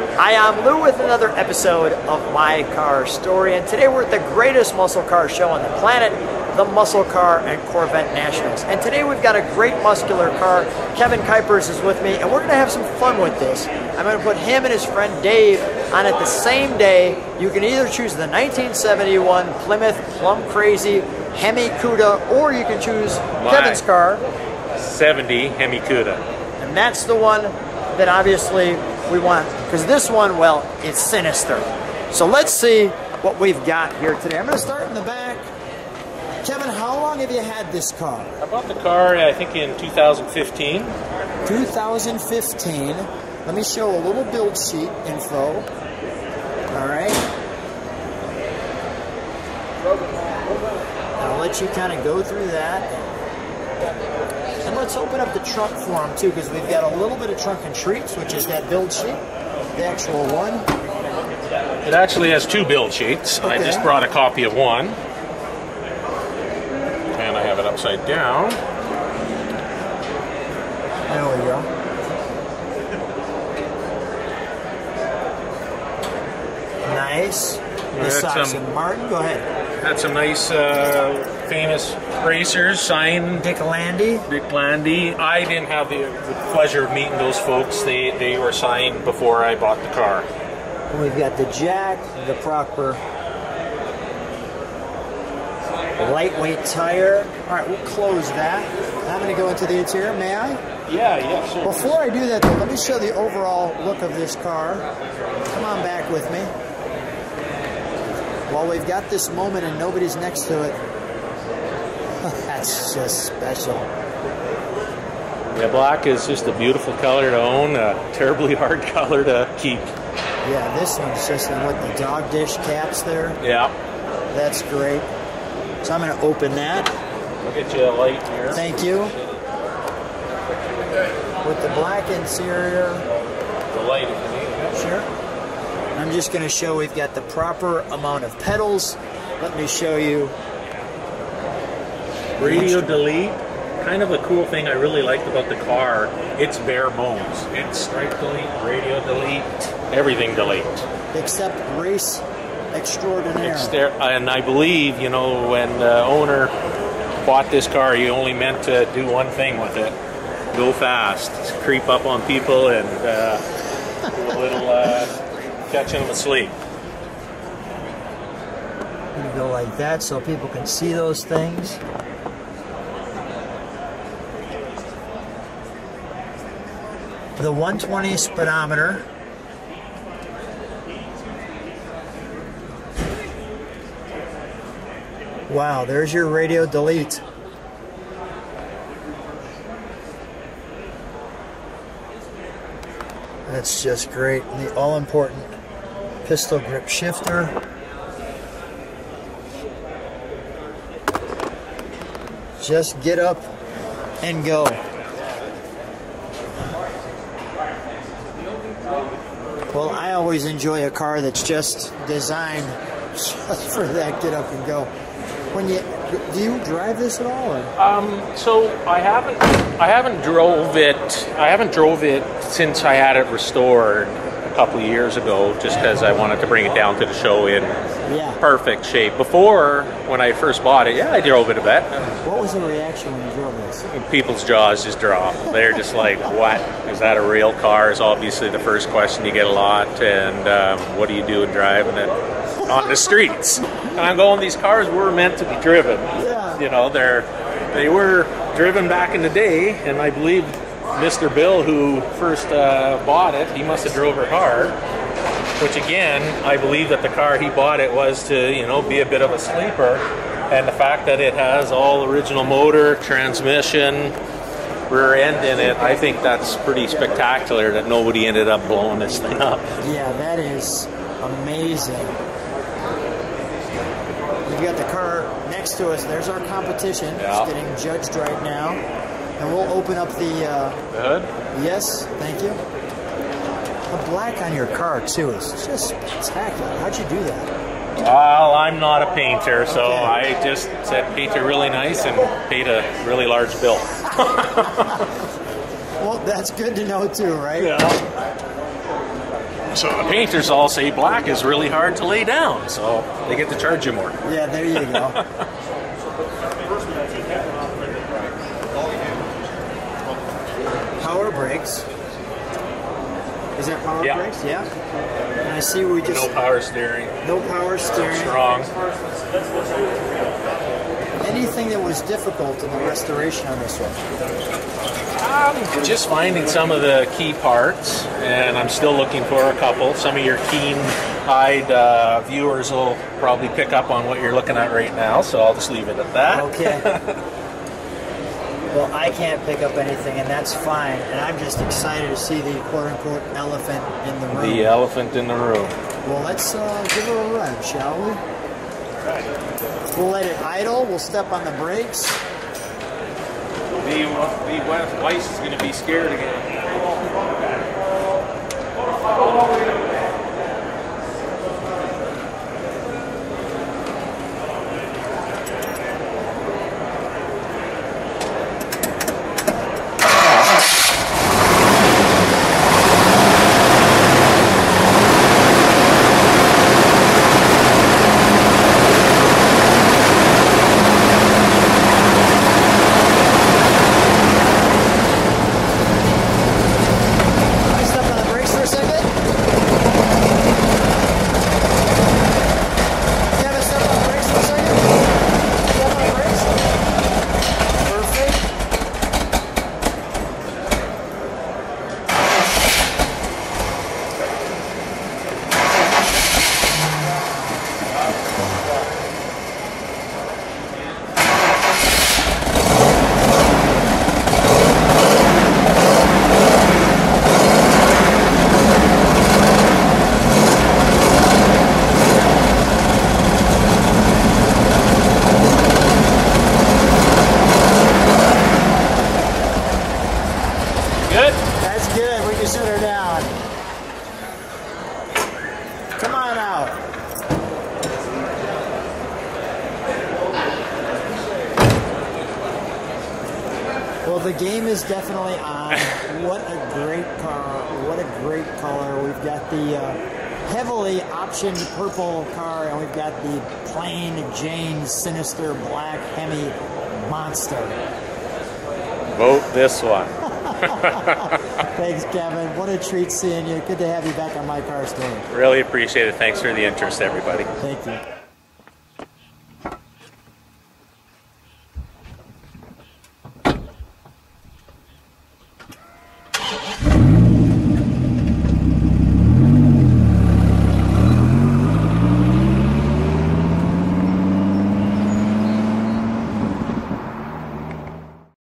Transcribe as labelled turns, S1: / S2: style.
S1: Hi, I'm Lou with another episode of My Car Story, and today we're at the greatest muscle car show on the planet, the Muscle Car and Corvette Nationals. And today we've got a great muscular car. Kevin Kuypers is with me, and we're going to have some fun with this. I'm going to put him and his friend Dave on it the same day. You can either choose the 1971 Plymouth Plum Crazy Hemi Cuda, or you can choose
S2: My.
S1: Kevin's car,
S2: 70 Hemi Cuda.
S1: and that's the one that obviously we want. Because this one, well, it's sinister. So let's see what we've got here today. I'm going to start in the back. Kevin, how long have you had this car?
S2: I bought the car, I think, in 2015.
S1: 2015. Let me show a little build sheet info. All right. I'll let you kind of go through that. And let's open up the trunk for him too, because we've got a little bit of trunk and treats, which is that build sheet, the actual one.
S2: It actually has two build sheets. I just brought a copy of one. And I have it upside down.
S1: There we go. Nice. This
S2: got
S1: Oxen
S2: some-
S1: Martin. Go ahead.
S2: Had some nice, uh, famous racers signed.
S1: Dick Landy.
S2: Dick Landy. I didn't have the, the pleasure of meeting those folks. They they were signed before I bought the car.
S1: We've got the jack, the proper lightweight tire. All right, we'll close that. I'm going to go into the interior. May I?
S2: Yeah, yeah, sure.
S1: Before I do that, though, let me show the overall look of this car. Come on back with me. While we've got this moment and nobody's next to it, that's just special.
S2: Yeah, black is just a beautiful color to own. A terribly hard color to keep.
S1: Yeah, this one's just in with the dog dish caps there.
S2: Yeah.
S1: That's great. So I'm going to open that.
S2: I'll get you a light here.
S1: Thank you. With the black interior,
S2: The light if you need it.
S1: sure. I'm just going to show we've got the proper amount of pedals. Let me show you.
S2: Radio delete. Kind of a cool thing I really liked about the car. It's bare bones. It's stripe delete, radio delete, everything delete.
S1: Except race extraordinaire.
S2: It's and I believe you know when the owner bought this car, he only meant to do one thing with it: go fast, creep up on people, and uh, do a little uh, catching them asleep.
S1: You go like that so people can see those things. The 120 speedometer. Wow, there's your radio delete. That's just great. The all important pistol grip shifter. Just get up and go. Well, I always enjoy a car that's just designed just for that get up and go. When you do you drive this at all? Or?
S2: Um, so I haven't, I haven't drove it. I haven't drove it since I had it restored a couple of years ago, just because I wanted to bring it down to the show in
S1: Yeah.
S2: perfect shape. Before, when I first bought it, yeah, I drove it a bit.
S1: What was the reaction when you drove this?
S2: People's jaws just drop. They're just like, "What is that? A real car?" Is obviously the first question you get a lot. And um, what do you do in driving it on the streets? And I'm going, these cars were meant to be driven.
S1: Yeah.
S2: You know, they're they were driven back in the day, and I believe Mr. Bill, who first uh, bought it, he must have drove her hard. Which again, I believe that the car he bought it was to, you know, be a bit of a sleeper. And the fact that it has all original motor, transmission, rear end in it, I think that's pretty spectacular that nobody ended up blowing this thing up.
S1: Yeah, that is amazing. We've got the car next to us. There's our competition.
S2: Yeah.
S1: It's getting judged right now. And we'll open up the, uh,
S2: The hood?
S1: yes, thank you. The black on your car, too, is just spectacular. How'd you do that?
S2: Well, I'm not a painter, so
S1: Okay.
S2: I just said paint it really nice and paid a really large bill.
S1: Well, that's good to know, too, right? Yeah.
S2: So the painters all say black is really hard to lay down, so they get to charge you more.
S1: Yeah, there you go. power brakes. Is that power
S2: Yeah.
S1: brakes? Yeah. And I see we just
S2: No power steering,
S1: no power steering.
S2: strong.
S1: Anything that was difficult in the restoration on this one?
S2: Um, just finding some of the key parts, and I'm still looking for a couple. Some of your keen-eyed uh, viewers will probably pick up on what you're looking at right now, so I'll just leave it at that.
S1: Okay. well, I can't pick up anything, and that's fine. And I'm just excited to see the quote-unquote elephant in the room.
S2: The elephant in the room.
S1: Well, let's uh, give her a run, shall we? We'll let it idle. We'll step on the brakes.
S2: The, the Weiss is going to be scared again.
S1: Can I step on the brakes for a second? Can I step on the brakes for a second? Step on the brakes. Perfect.
S2: Good?
S1: That's good. We can sit her down. Come on out. Well, the game is definitely on. What a great car. What a great color. We've got the uh, heavily optioned purple car, and we've got the plain Jane Sinister Black Hemi Monster.
S2: Vote this one.
S1: Thanks, Kevin. What a treat seeing you. Good to have you back on My Car Story.
S2: Really appreciate it. Thanks for the interest, everybody.
S1: Thank you.